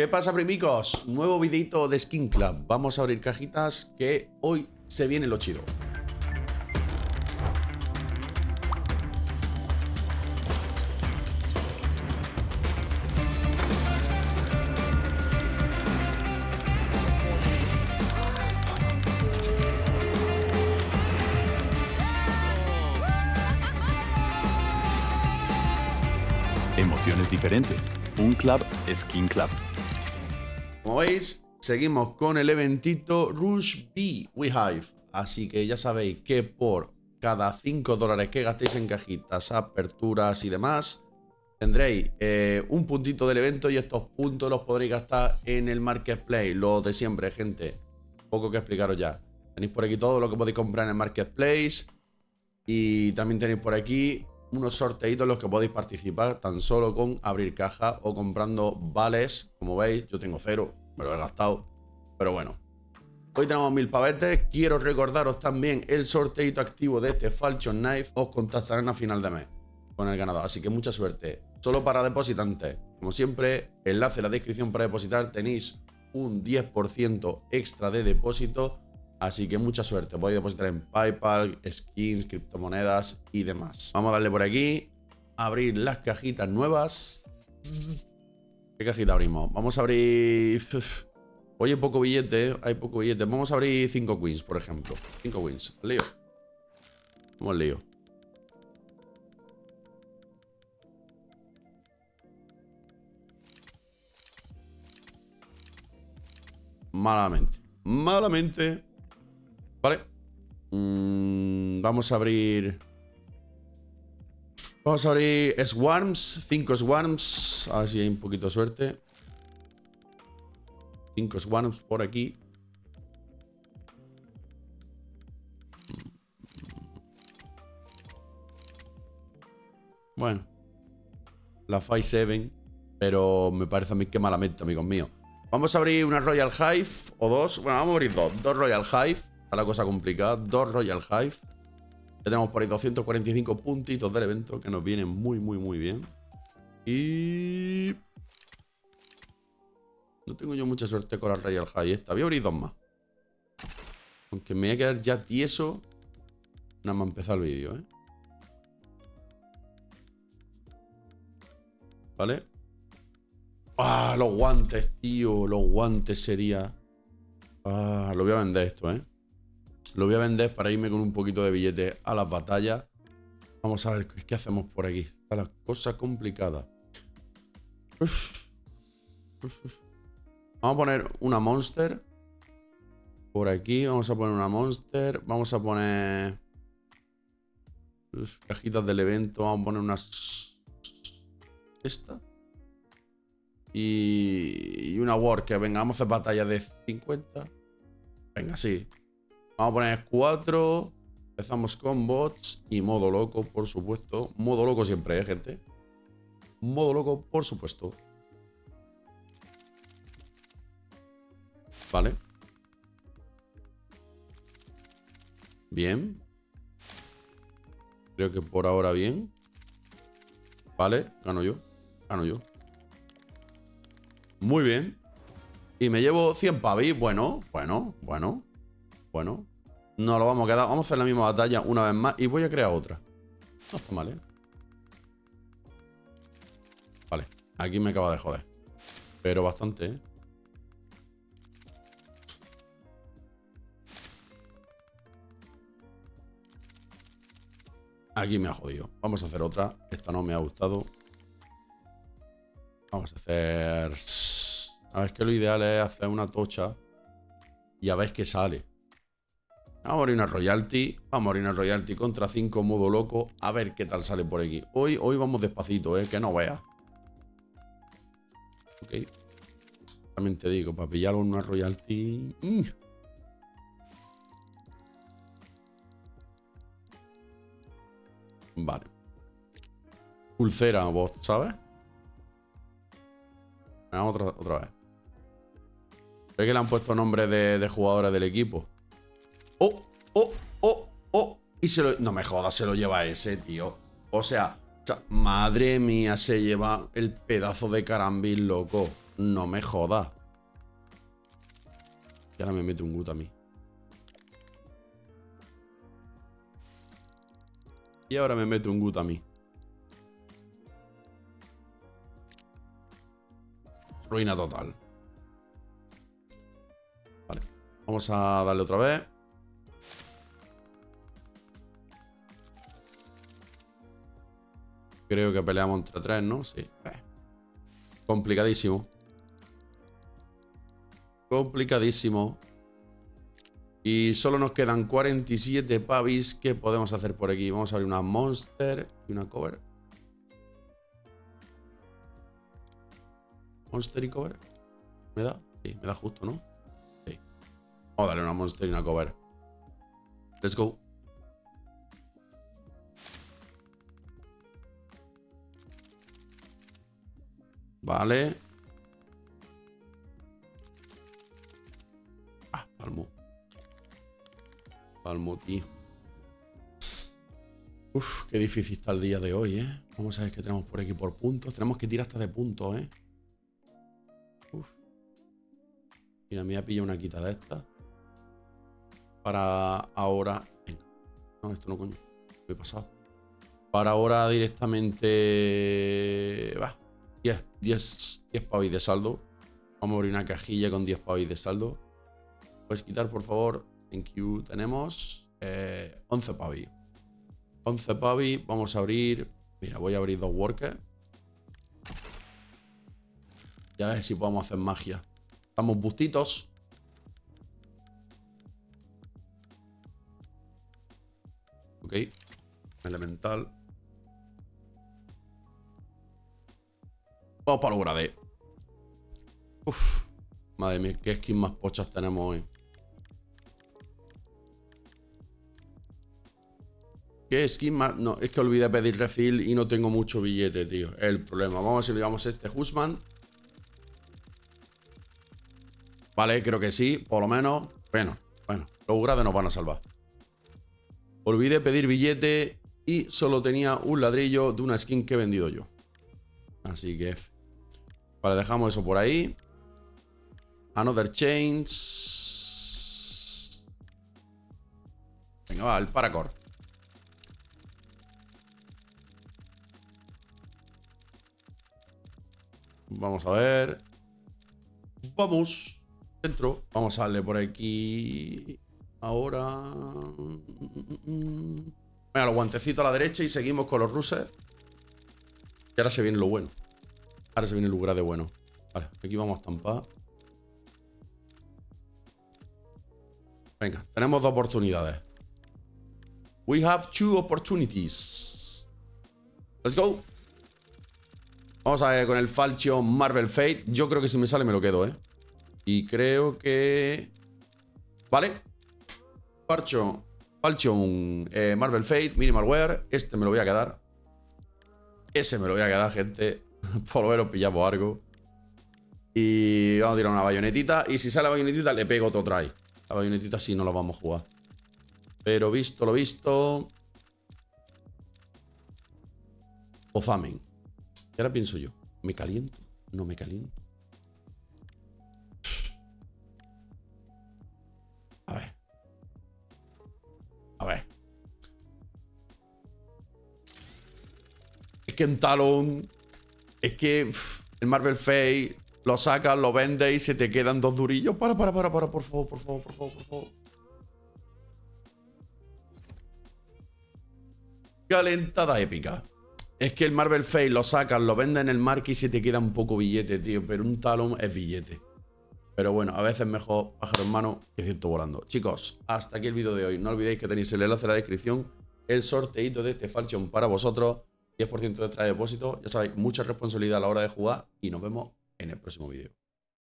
¿Qué pasa, primicos? Nuevo videito de Skin Club. Vamos a abrir cajitas que hoy se viene lo chido. Emociones diferentes. Un club Skin Club. Como veis, seguimos con el eventito Rush B Hive. Así que ya sabéis que por cada 5 dólares que gastéis en cajitas, aperturas y demás, tendréis eh, un puntito del evento y estos puntos los podréis gastar en el Marketplace. Lo de siempre, gente. Poco que explicaros ya. Tenéis por aquí todo lo que podéis comprar en el Marketplace. Y también tenéis por aquí unos sorteitos en los que podéis participar tan solo con abrir caja o comprando vales. Como veis, yo tengo cero, me lo he gastado. Pero bueno, hoy tenemos mil pavetes. Quiero recordaros también el sorteito activo de este Falchion Knife. Os contactarán a final de mes con el ganador. Así que mucha suerte. Solo para depositantes. Como siempre, enlace en la descripción para depositar. Tenéis un 10% extra de depósito Así que mucha suerte. Podéis depositar en PayPal, skins, criptomonedas y demás. Vamos a darle por aquí. Abrir las cajitas nuevas. ¿Qué cajita abrimos? Vamos a abrir... Hay poco billete, hay poco billete. Vamos a abrir 5 queens, por ejemplo. 5 queens. lío. Vamos al lío. Malamente. Malamente. Vale. Mm, vamos a abrir... Vamos a abrir Swarms. 5 Swarms. A ver si hay un poquito de suerte. 5 Swarms por aquí. Bueno. La 5-7. Pero me parece a mí que malamente, amigos míos. Vamos a abrir una Royal Hive o dos. Bueno, vamos a abrir dos. Dos Royal Hive. La cosa complicada. Dos Royal Hive. Ya tenemos por ahí 245 puntitos del evento que nos vienen muy, muy, muy bien. Y... No tengo yo mucha suerte con la Royal Hive esta. Voy a abrir dos más. Aunque me voy a quedar ya tieso. Nada más empezar el vídeo, ¿eh? ¿Vale? Ah, los guantes, tío. Los guantes sería... Ah, lo voy a vender esto, ¿eh? Lo voy a vender para irme con un poquito de billete a las batallas. Vamos a ver qué hacemos por aquí. Está la cosa complicada. Vamos a poner una monster. Por aquí vamos a poner una monster. Vamos a poner... cajitas del evento. Vamos a poner unas... Esta. Y, y una war que venga, vamos a hacer batalla de 50. Venga, sí. Vamos a poner 4. Empezamos con bots y modo loco, por supuesto. Modo loco siempre, ¿eh, gente? Modo loco, por supuesto. Vale. Bien. Creo que por ahora bien. Vale, gano yo. Gano yo. Muy bien. Y me llevo 100 pavis. Bueno, bueno, bueno. Bueno. No lo vamos a quedar. Vamos a hacer la misma batalla una vez más. Y voy a crear otra. No está mal, ¿eh? Vale. Aquí me acaba de joder. Pero bastante, ¿eh? Aquí me ha jodido. Vamos a hacer otra. Esta no me ha gustado. Vamos a hacer... A ver, es que lo ideal es hacer una tocha. Y a ver qué sale. Vamos a abrir una royalty. Vamos a abrir una royalty contra 5 modo loco. A ver qué tal sale por aquí. Hoy, hoy vamos despacito, ¿eh? Que no vea. Ok. También te digo, para pillar una royalty... Mm. Vale. Pulsera, vos, ¿sabes? Vamos otra, otra vez. ¿Ves que le han puesto nombre de, de jugadores del equipo? ¡Oh! ¡Oh! ¡Oh! ¡Oh! Y se lo... No me jodas, se lo lleva ese, tío. O sea, madre mía, se lleva el pedazo de carambil, loco. No me joda. Y ahora me mete un gut a mí. Y ahora me mete un gut a mí. Ruina total. Vale. Vamos a darle otra vez. Creo que peleamos entre tres, ¿no? Sí. Eh. Complicadísimo. Complicadísimo. Y solo nos quedan 47 pavis que podemos hacer por aquí. Vamos a abrir una monster y una cover. Monster y cover. ¿Me da? Sí, me da justo, ¿no? Sí. Vamos a darle una monster y una cover. Let's go. Vale. Ah, palmo. Palmo, tío. Uf, qué difícil está el día de hoy, ¿eh? Vamos a ver qué tenemos por aquí por puntos. Tenemos que tirar hasta de puntos, ¿eh? Uf. Mira, me voy a una quita de esta. Para ahora... No, esto no, coño. Me he pasado. Para ahora directamente... Va. 10, 10, 10 pavos de saldo. Vamos a abrir una cajilla con 10 pavos de saldo. Puedes quitar, por favor. Thank you. Tenemos eh, 11 pavi. 11 pavi. Vamos a abrir. Mira, voy a abrir dos workers. Ya ver si podemos hacer magia. Estamos bustitos. Ok. Elemental. Vamos para lo grade. Uf. Madre mía, qué skins más pochas tenemos hoy. ¿Qué skin más? No, es que olvidé pedir refill y no tengo mucho billete, tío. El problema. Vamos a ver si llevamos este Husman. Vale, creo que sí, por lo menos. Bueno, bueno, los grades nos van a salvar. Olvidé pedir billete y solo tenía un ladrillo de una skin que he vendido yo. Así que... Vale, dejamos eso por ahí. Another Chains. Venga, va, el Paracord. Vamos a ver. Vamos. Dentro. Vamos a darle por aquí. Ahora. Venga, los guantecitos a la derecha y seguimos con los ruses. Y ahora se viene lo bueno. Ahora se viene el lugar de bueno. Vale, aquí vamos a estampar. Venga, tenemos dos oportunidades. We have two opportunities. Let's go. Vamos a ver con el Falchion Marvel Fate. Yo creo que si me sale me lo quedo, ¿eh? Y creo que... Vale. Falchion, Falchion eh, Marvel Fate, Minimal Wear. Este me lo voy a quedar. Ese me lo voy a quedar, gente. Por lo menos pillamos algo. Y vamos a tirar una bayonetita. Y si sale la bayonetita, le pego otro try. La bayonetita sí no la vamos a jugar. Pero visto lo visto. O famen. Y ahora pienso yo, ¿me caliento? ¿No me caliento? A ver. A ver. Es que en Talon... Es que el Marvel Fate lo sacas, lo vendes y se te quedan dos durillos. Para, para, para, para, por favor, por favor, por favor, por favor. Calentada épica. Es que el Marvel Face lo sacas, lo vendes en el market y se te queda un poco billete, tío. Pero un talón es billete. Pero bueno, a veces mejor pájaro en mano que ciento volando. Chicos, hasta aquí el vídeo de hoy. No olvidéis que tenéis el enlace en la descripción. El sorteito de este Falchion para vosotros. 10% de extra de depósito. Ya sabéis, mucha responsabilidad a la hora de jugar. Y nos vemos en el próximo vídeo.